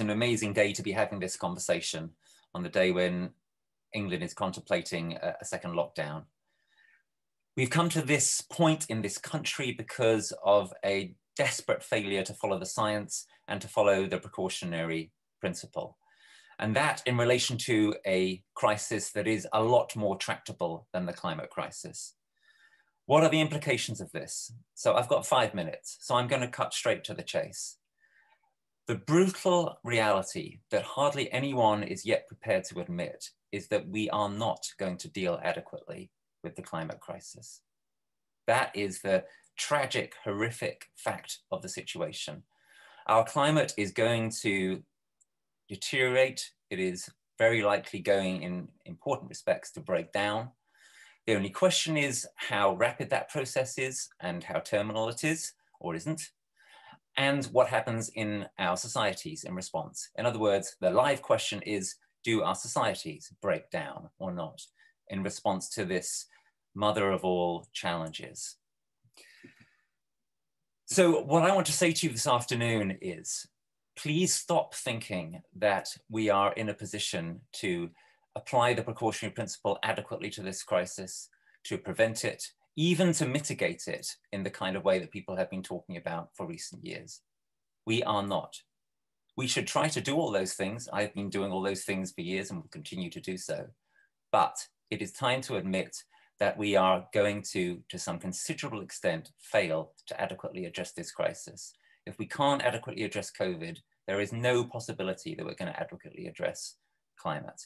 an amazing day to be having this conversation on the day when England is contemplating a, a second lockdown. We've come to this point in this country because of a desperate failure to follow the science and to follow the precautionary principle. And that in relation to a crisis that is a lot more tractable than the climate crisis. What are the implications of this? So I've got five minutes, so I'm going to cut straight to the chase. The brutal reality that hardly anyone is yet prepared to admit is that we are not going to deal adequately with the climate crisis. That is the tragic, horrific fact of the situation. Our climate is going to deteriorate. It is very likely going in important respects to break down. The only question is how rapid that process is and how terminal it is or isn't and what happens in our societies in response. In other words, the live question is, do our societies break down or not in response to this mother of all challenges? So what I want to say to you this afternoon is, please stop thinking that we are in a position to apply the precautionary principle adequately to this crisis, to prevent it, even to mitigate it in the kind of way that people have been talking about for recent years. We are not. We should try to do all those things. I've been doing all those things for years and will continue to do so. But it is time to admit that we are going to, to some considerable extent, fail to adequately address this crisis. If we can't adequately address COVID, there is no possibility that we're going to adequately address climate.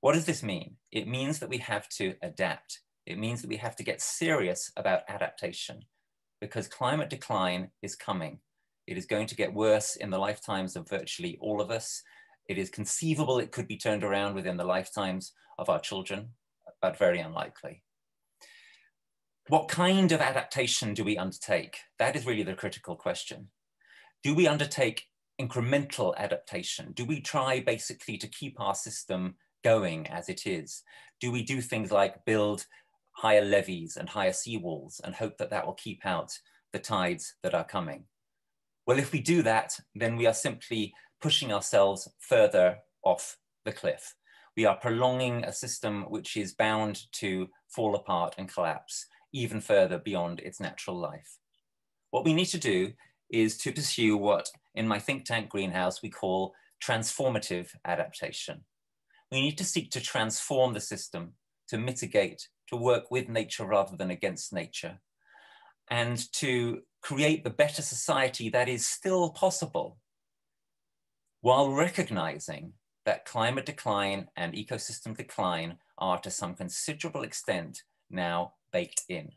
What does this mean? It means that we have to adapt it means that we have to get serious about adaptation because climate decline is coming. It is going to get worse in the lifetimes of virtually all of us. It is conceivable it could be turned around within the lifetimes of our children, but very unlikely. What kind of adaptation do we undertake? That is really the critical question. Do we undertake incremental adaptation? Do we try basically to keep our system going as it is? Do we do things like build higher levees and higher seawalls and hope that that will keep out the tides that are coming. Well, if we do that, then we are simply pushing ourselves further off the cliff. We are prolonging a system which is bound to fall apart and collapse even further beyond its natural life. What we need to do is to pursue what in my think tank Green House we call transformative adaptation. We need to seek to transform the system to mitigate to work with nature rather than against nature, and to create the better society that is still possible while recognizing that climate decline and ecosystem decline are to some considerable extent now baked in.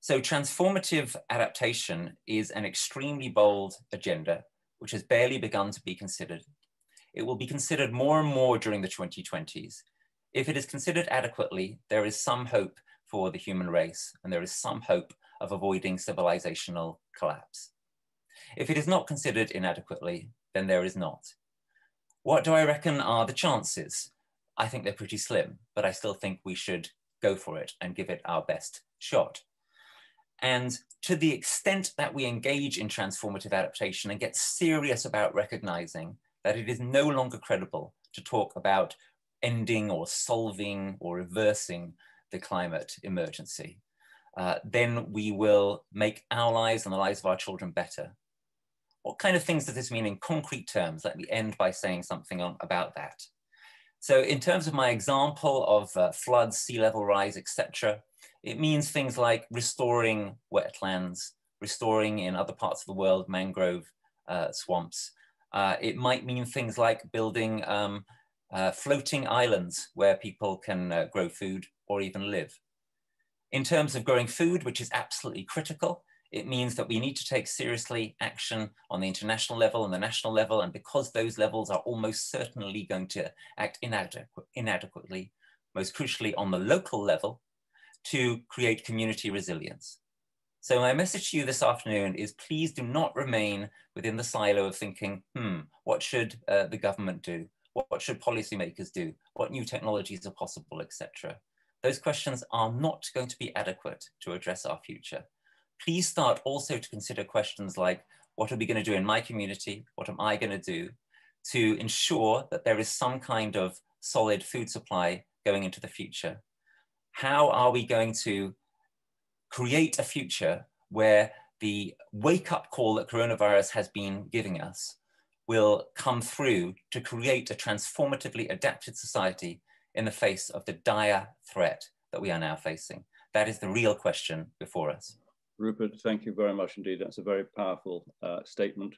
So transformative adaptation is an extremely bold agenda, which has barely begun to be considered. It will be considered more and more during the 2020s if it is considered adequately, there is some hope for the human race, and there is some hope of avoiding civilizational collapse. If it is not considered inadequately, then there is not. What do I reckon are the chances? I think they're pretty slim, but I still think we should go for it and give it our best shot. And to the extent that we engage in transformative adaptation and get serious about recognizing that it is no longer credible to talk about ending or solving or reversing the climate emergency, uh, then we will make our lives and the lives of our children better. What kind of things does this mean in concrete terms? Let me end by saying something on, about that. So in terms of my example of uh, floods, sea level rise, etc., it means things like restoring wetlands, restoring in other parts of the world mangrove uh, swamps. Uh, it might mean things like building um, uh, floating islands where people can uh, grow food or even live. In terms of growing food, which is absolutely critical, it means that we need to take seriously action on the international level and the national level. And because those levels are almost certainly going to act inadequate, inadequately, most crucially on the local level, to create community resilience. So my message to you this afternoon is please do not remain within the silo of thinking, hmm, what should uh, the government do? What should policymakers do? What new technologies are possible, etc.? Those questions are not going to be adequate to address our future. Please start also to consider questions like, what are we going to do in my community? What am I going to do to ensure that there is some kind of solid food supply going into the future? How are we going to create a future where the wake up call that coronavirus has been giving us will come through to create a transformatively adapted society in the face of the dire threat that we are now facing? That is the real question before us. Rupert, thank you very much indeed. That's a very powerful uh, statement.